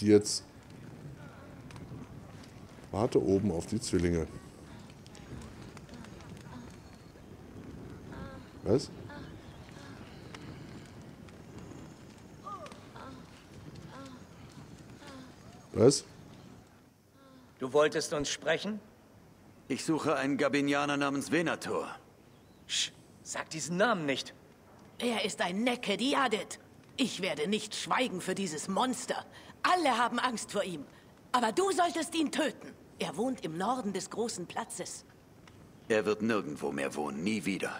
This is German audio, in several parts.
Die jetzt... Warte oben auf die Zwillinge. Was? Was? Du wolltest uns sprechen? Ich suche einen Gabinianer namens Venator. Sch, sag diesen Namen nicht. Er ist ein Necke Diadet. Ich werde nicht schweigen für dieses Monster. Alle haben Angst vor ihm. Aber du solltest ihn töten. Er wohnt im Norden des großen Platzes. Er wird nirgendwo mehr wohnen, nie wieder.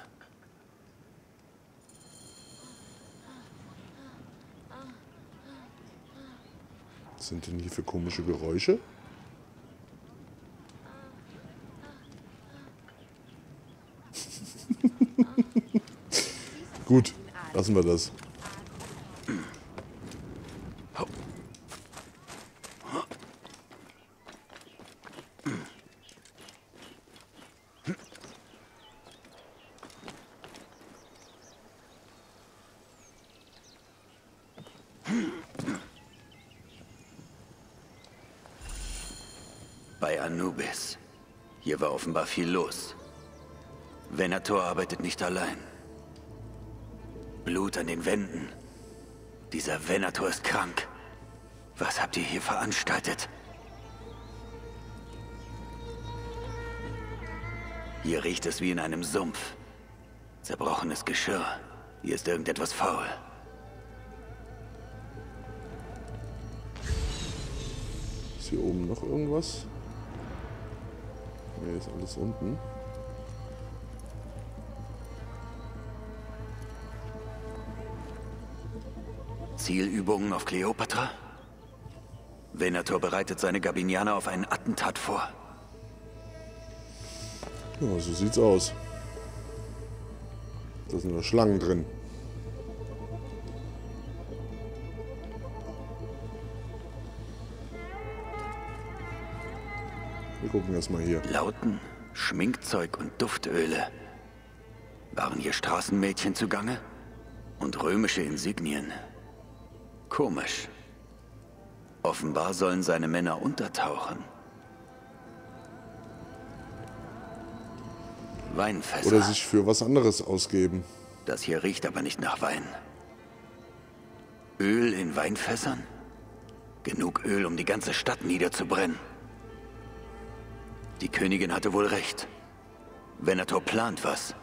Was sind denn hier für komische Geräusche? Gut, lassen wir das. Bei Anubis. Hier war offenbar viel los. Venator arbeitet nicht allein. Blut an den Wänden. Dieser Venator ist krank. Was habt ihr hier veranstaltet? Hier riecht es wie in einem Sumpf. Zerbrochenes Geschirr. Hier ist irgendetwas faul. Ist hier oben noch irgendwas? Ne, ist alles unten. Zielübungen auf Kleopatra? Venator bereitet seine Gabinianer auf einen Attentat vor. Ja, so sieht's aus. Da sind noch Schlangen drin. Gucken erstmal hier. Lauten, Schminkzeug und Duftöle. Waren hier Straßenmädchen zugange? Und römische Insignien. Komisch. Offenbar sollen seine Männer untertauchen. Weinfässer. Oder sich für was anderes ausgeben. Das hier riecht aber nicht nach Wein. Öl in Weinfässern? Genug Öl, um die ganze Stadt niederzubrennen. Die Königin hatte wohl recht. Venator plant was.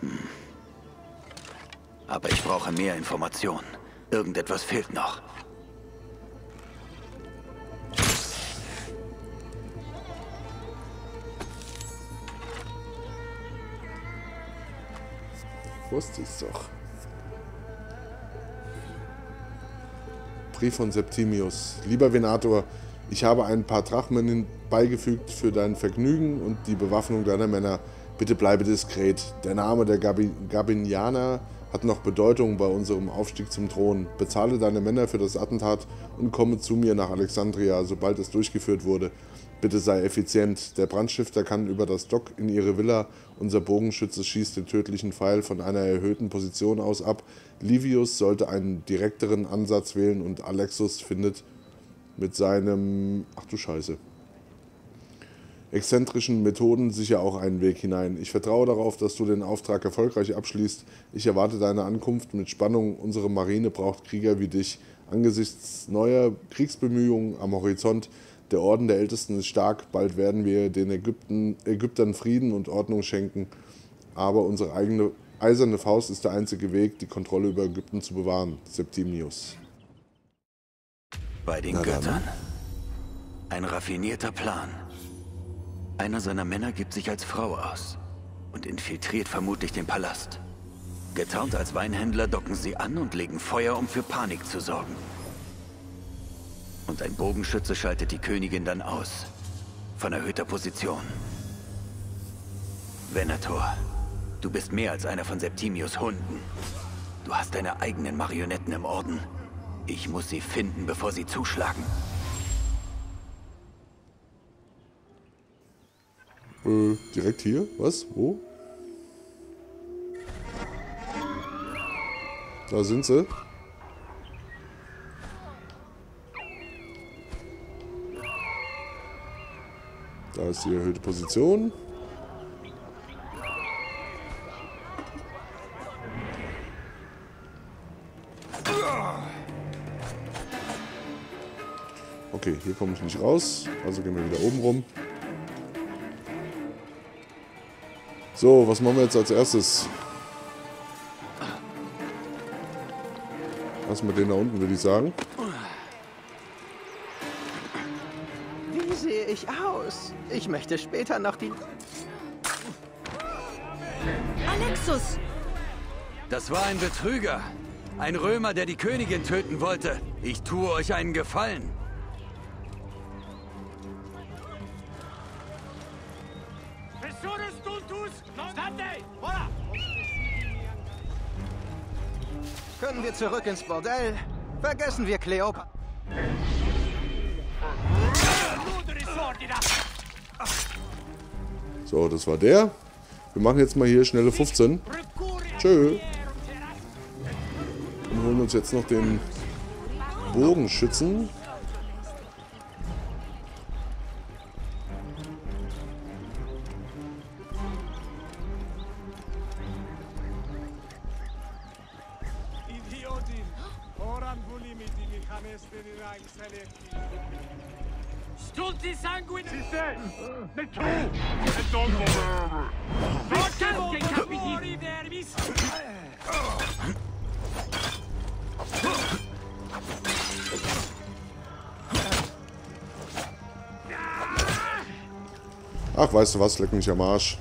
Hm. Aber ich brauche mehr Informationen. Irgendetwas fehlt noch. Wusste ich's doch. Brief von Septimius. Lieber Venator, ich habe ein paar Drachmen beigefügt für dein Vergnügen und die Bewaffnung deiner Männer. Bitte bleibe diskret. Der Name der Gabi Gabinianer hat noch Bedeutung bei unserem Aufstieg zum Thron. Bezahle deine Männer für das Attentat und komme zu mir nach Alexandria, sobald es durchgeführt wurde. Bitte sei effizient. Der Brandstifter kann über das Dock in ihre Villa. Unser Bogenschütze schießt den tödlichen Pfeil von einer erhöhten Position aus ab. Livius sollte einen direkteren Ansatz wählen und Alexus findet mit seinem... Ach du Scheiße exzentrischen Methoden sicher auch einen Weg hinein. Ich vertraue darauf, dass du den Auftrag erfolgreich abschließt. Ich erwarte deine Ankunft mit Spannung. Unsere Marine braucht Krieger wie dich. Angesichts neuer Kriegsbemühungen am Horizont, der Orden der Ältesten ist stark. Bald werden wir den Ägypten, Ägyptern Frieden und Ordnung schenken. Aber unsere eigene eiserne Faust ist der einzige Weg, die Kontrolle über Ägypten zu bewahren. Septimius. Bei den Göttern. Ein raffinierter Plan. Einer seiner Männer gibt sich als Frau aus und infiltriert vermutlich den Palast. Getarnt als Weinhändler docken sie an und legen Feuer, um für Panik zu sorgen. Und ein Bogenschütze schaltet die Königin dann aus. Von erhöhter Position. Venator, du bist mehr als einer von Septimius Hunden. Du hast deine eigenen Marionetten im Orden. Ich muss sie finden, bevor sie zuschlagen. Äh, direkt hier? Was? Wo? Da sind sie. Da ist die erhöhte Position. Okay, hier komme ich nicht raus. Also gehen wir wieder oben rum. So, was machen wir jetzt als erstes? Lassen wir den da unten, würde ich sagen. Wie sehe ich aus? Ich möchte später noch die... Alexus! Das war ein Betrüger. Ein Römer, der die Königin töten wollte. Ich tue euch einen Gefallen. Können wir zurück ins Bordell? Vergessen wir Kleopatra. So, das war der. Wir machen jetzt mal hier schnelle 15. Tschö. Und holen uns jetzt noch den Bogenschützen. Ach, weißt du was? Leck mich am Arsch.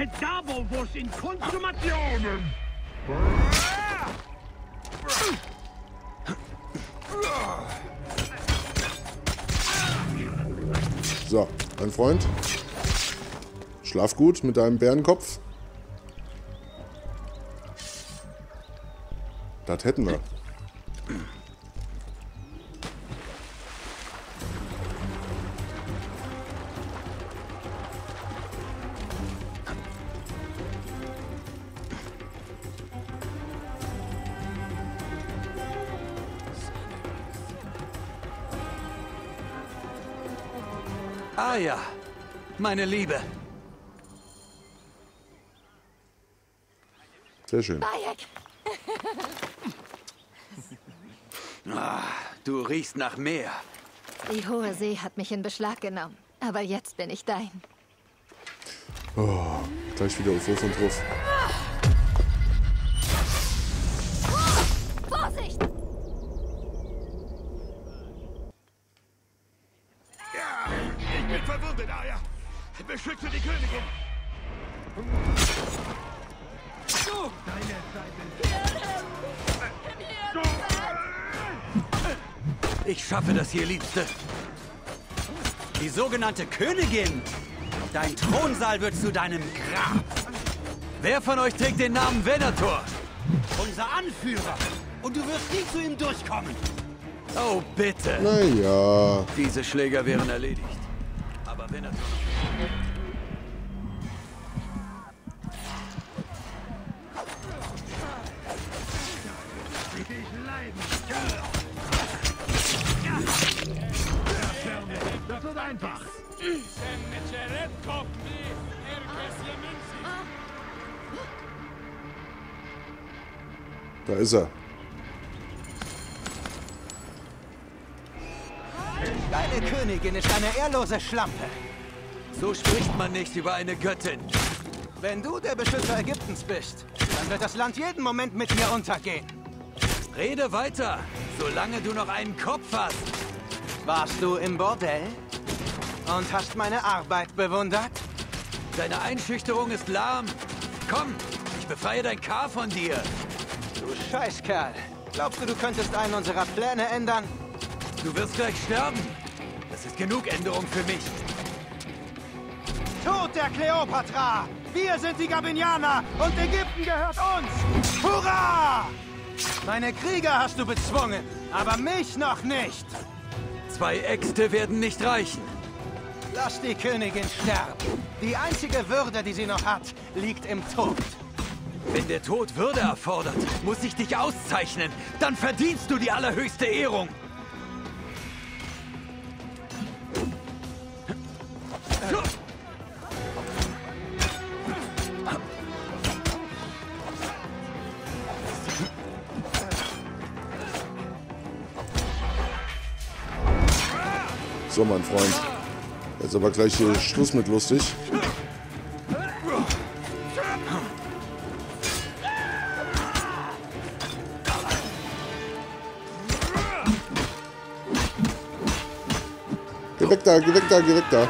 Et dabo vos in consumationem! So, mein Freund. Schlaf gut mit deinem Bärenkopf. Das hätten wir. Meine Liebe. Sehr schön. Bayek, Du riechst nach Meer. die hohe See hat mich in Beschlag genommen. Aber jetzt bin ich dein. Oh, gleich wieder auf Wurf und Ruf. Das hier, Liebste. Die sogenannte Königin. Dein Thronsaal wird zu deinem Grab. Wer von euch trägt den Namen Venator? Unser Anführer. Und du wirst nie zu ihm durchkommen. Oh, bitte. Naja. Diese Schläger wären erledigt. Aber Venator... ist er. Deine Königin ist eine ehrlose Schlampe. So spricht man nicht über eine Göttin. Wenn du der Beschützer Ägyptens bist, dann wird das Land jeden Moment mit mir untergehen. Rede weiter, solange du noch einen Kopf hast. Warst du im Bordell? Und hast meine Arbeit bewundert? Deine Einschüchterung ist lahm. Komm, ich befreie dein K von dir. Du Scheißkerl. Glaubst du, du könntest einen unserer Pläne ändern? Du wirst gleich sterben. Das ist genug Änderung für mich. Tod der Kleopatra! Wir sind die Gabinianer und Ägypten gehört uns! Hurra! Meine Krieger hast du bezwungen, aber mich noch nicht! Zwei Äxte werden nicht reichen. Lass die Königin sterben. Die einzige Würde, die sie noch hat, liegt im Tod. Wenn der Tod Würde erfordert, muss ich dich auszeichnen. Dann verdienst du die allerhöchste Ehrung. So, mein Freund. Jetzt aber gleich hier Schluss mit lustig. Da, geh weg da, geh weg da.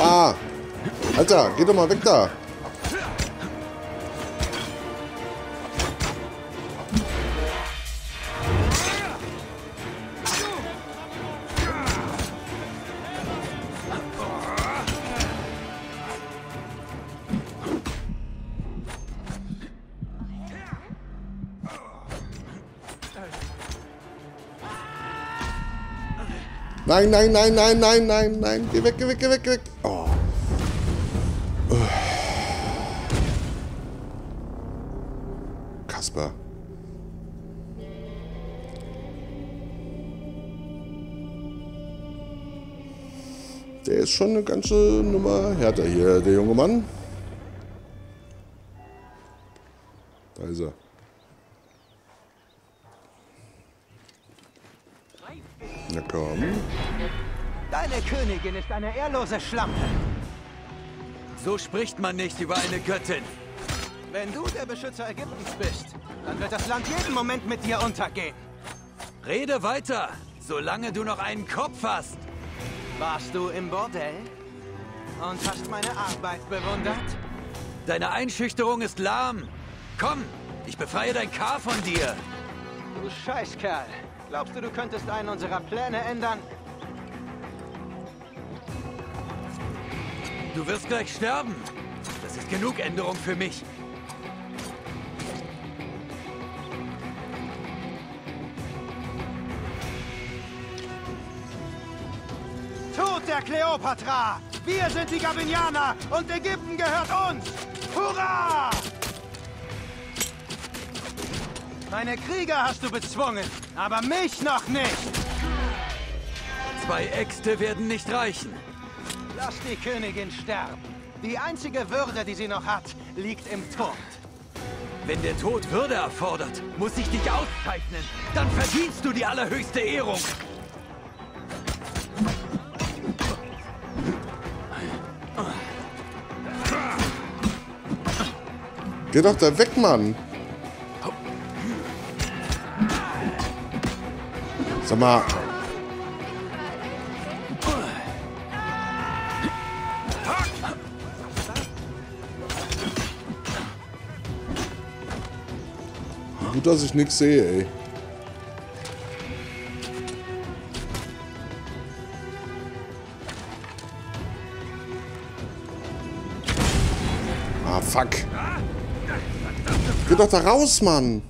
Aua! Alter, geh doch mal weg da. Nein, nein, nein, nein, nein, nein, nein. Geh weg, geh weg, geh weg, geh weg. Oh. Kasper. Der ist schon eine ganze Nummer härter hier, der junge Mann. Da ist er. Na komm. Deine Königin ist eine ehrlose Schlampe. So spricht man nicht über eine Göttin. Wenn du der Beschützer Ägyptens bist, dann wird das Land jeden Moment mit dir untergehen. Rede weiter, solange du noch einen Kopf hast. Warst du im Bordell? Und hast meine Arbeit bewundert? Deine Einschüchterung ist lahm. Komm, ich befreie dein K von dir. Du Scheißkerl. Glaubst du, du könntest einen unserer Pläne ändern? Du wirst gleich sterben. Das ist genug Änderung für mich. Der Kleopatra! Wir sind die Gabinianer und Ägypten gehört uns! Hurra! Meine Krieger hast du bezwungen, aber mich noch nicht! Zwei Äxte werden nicht reichen. Lass die Königin sterben. Die einzige Würde, die sie noch hat, liegt im Tod. Wenn der Tod Würde erfordert, muss ich dich auszeichnen. Dann verdienst du die allerhöchste Ehrung. Geh doch da weg, Mann. Sag mal. Gut, dass ich nichts sehe, ey. Doch da raus, Mann.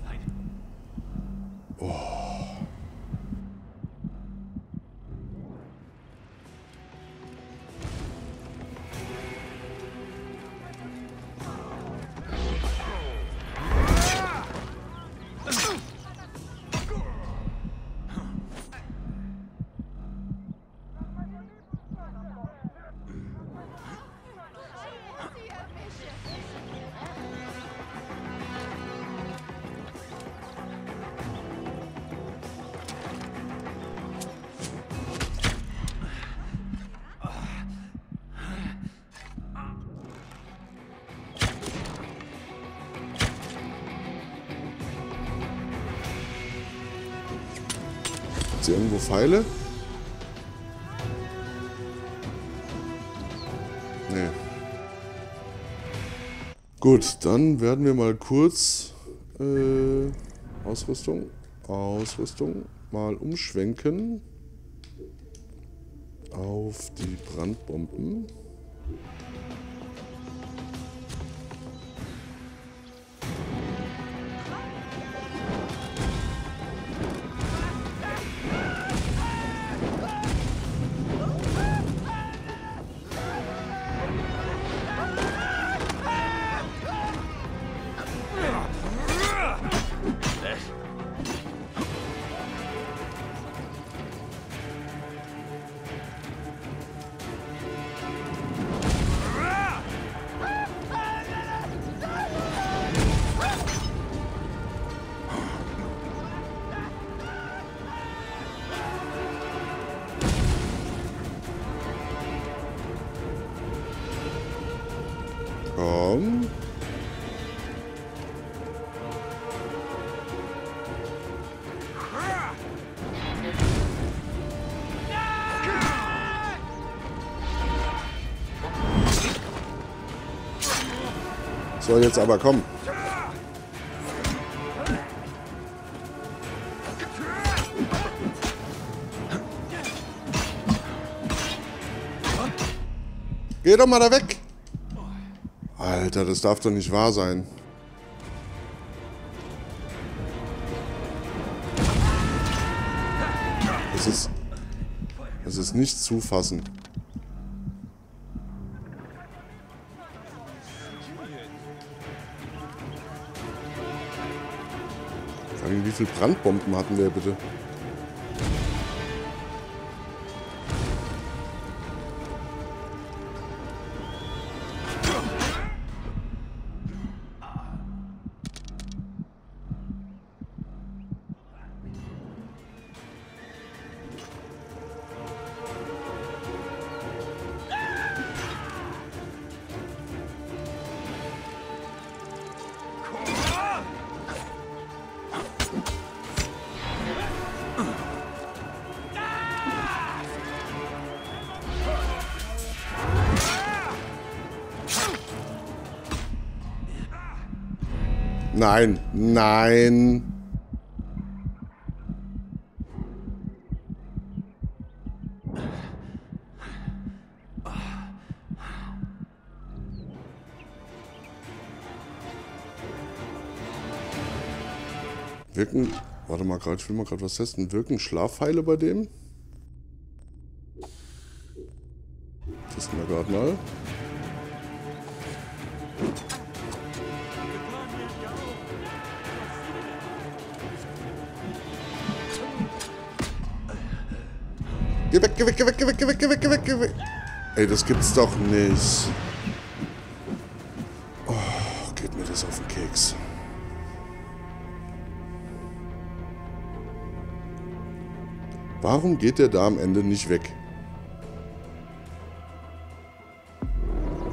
Hier irgendwo Pfeile? Nee. Gut, dann werden wir mal kurz äh, Ausrüstung, Ausrüstung mal umschwenken auf die Brandbomben. So, jetzt aber komm. Geh doch mal da weg. Alter, das darf doch nicht wahr sein. Es ist... Es ist nicht zu wie viele Brandbomben hatten wir bitte? Nein, nein. Wirken. Warte mal gerade, ich will mal gerade was testen. Wirken Schlafpfeile bei dem? Geh weg, geh weg, geh weg, geh weg, geh weg, geh weg, geh weg, geh weg. Ey, das gibt's doch nicht. Oh, geht mir das auf den Keks. Warum geht der da am Ende nicht weg?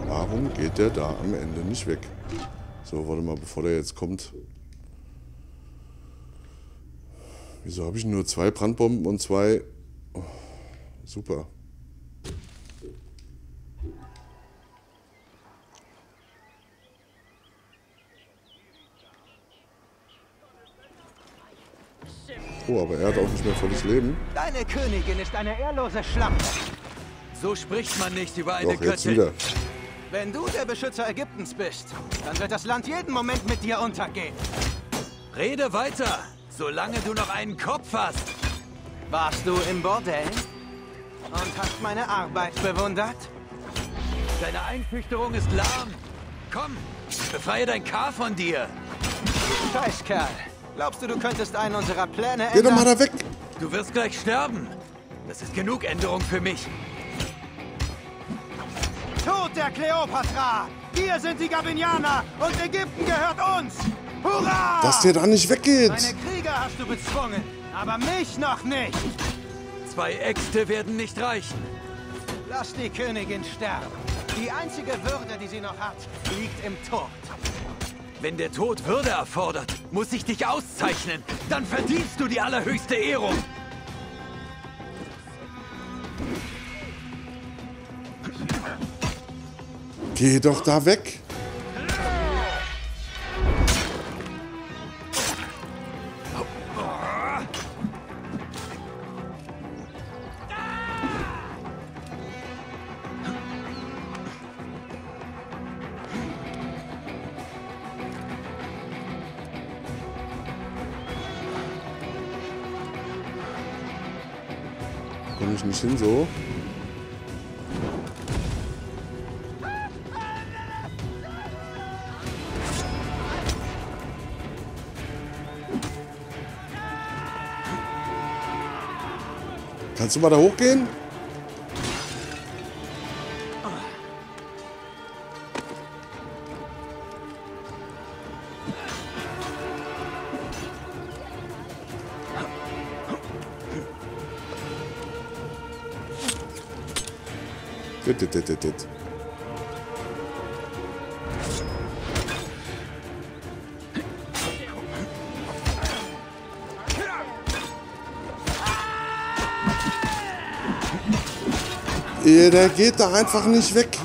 Warum geht der da am Ende nicht weg? So, warte mal, bevor der jetzt kommt. Wieso habe ich nur zwei Brandbomben und zwei... Super. Oh, aber er hat auch nicht mehr volles Leben. Deine Königin ist eine ehrlose Schlampe. So spricht man nicht über eine Doch, jetzt Göttin. wieder. Wenn du der Beschützer Ägyptens bist, dann wird das Land jeden Moment mit dir untergehen. Rede weiter, solange du noch einen Kopf hast. Warst du im Bordell? Und hast meine Arbeit bewundert? Deine Einschüchterung ist lahm. Komm, befreie dein K von dir. Scheißkerl. Glaubst du, du könntest einen unserer Pläne Geh doch mal ändern? da weg. Du wirst gleich sterben. Das ist genug Änderung für mich. Tod der Kleopatra! Wir sind die Gabinianer und Ägypten gehört uns! Hurra! Dass der da nicht weggeht. Meine Krieger hast du bezwungen, aber mich noch nicht! Zwei Äxte werden nicht reichen. Lass die Königin sterben. Die einzige Würde, die sie noch hat, liegt im Tod. Wenn der Tod Würde erfordert, muss ich dich auszeichnen. Dann verdienst du die allerhöchste Ehrung. Geh doch da weg. Kannst du mal da hochgehen? Dit, dit, dit, dit, dit. Der geht da einfach nicht weg.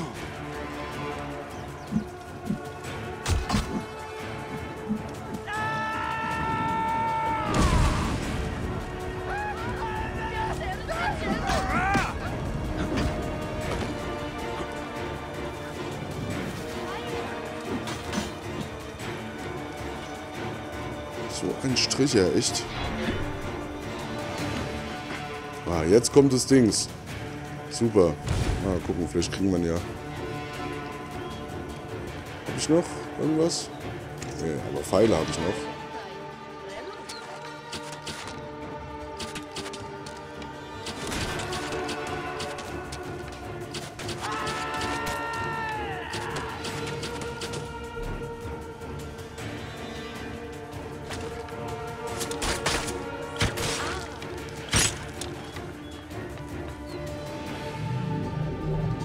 So ein Stricher, echt. Ah, jetzt kommt das Dings. Super. Mal gucken, vielleicht kriegen wir ihn ja. Hab ich noch irgendwas? Nee, aber Pfeile habe ich noch.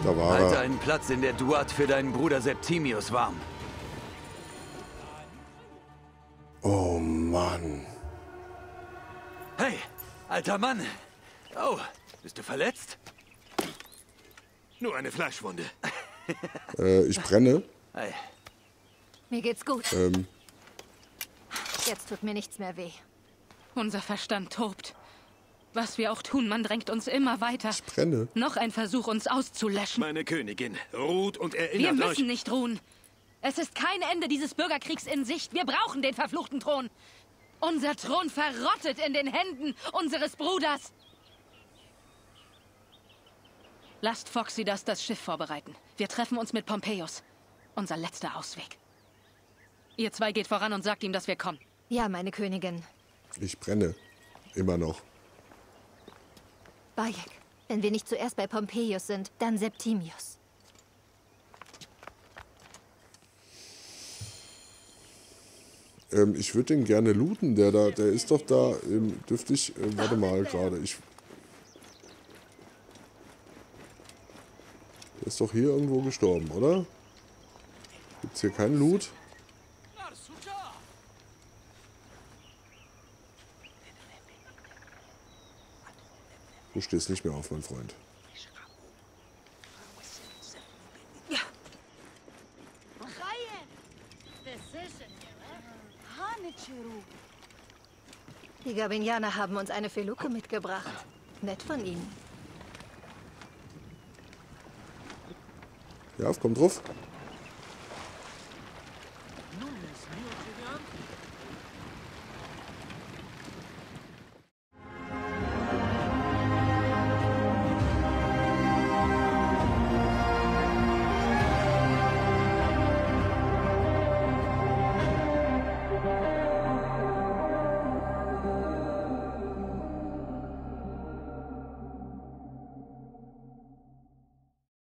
Da war Halte er. einen Platz in der Duat für deinen Bruder Septimius warm. Oh Mann. Hey, alter Mann. Oh, bist du verletzt? Nur eine Fleischwunde. Äh, ich brenne. Hey, Mir geht's gut. Ähm, Jetzt tut mir nichts mehr weh. Unser Verstand tobt. Was wir auch tun, man drängt uns immer weiter. ich brenne. Noch ein Versuch, uns auszulöschen. Meine Königin, ruht und Wir erinnert müssen euch. nicht ruhen. Es ist kein Ende dieses Bürgerkriegs in Sicht. Wir brauchen den verfluchten Thron. Unser Thron verrottet in den Händen unseres Bruders. Lasst Foxy das, das Schiff vorbereiten. Wir treffen uns mit Pompeius. Unser letzter Ausweg. Ihr zwei geht voran und sagt ihm, dass wir kommen. Ja, meine Königin. Ich brenne. Immer noch. Bayek. Wenn wir nicht zuerst bei Pompeius sind, dann Septimius. Ähm, ich würde den gerne looten, der da, der ist doch da, ähm, dürfte ich, äh, warte mal gerade, ich... Der ist doch hier irgendwo gestorben, oder? Gibt's hier keinen Loot? Du stehst nicht mehr auf, mein Freund. Die Gabinianer haben uns eine Feluke mitgebracht. Nett von ihnen. Ja, komm drauf.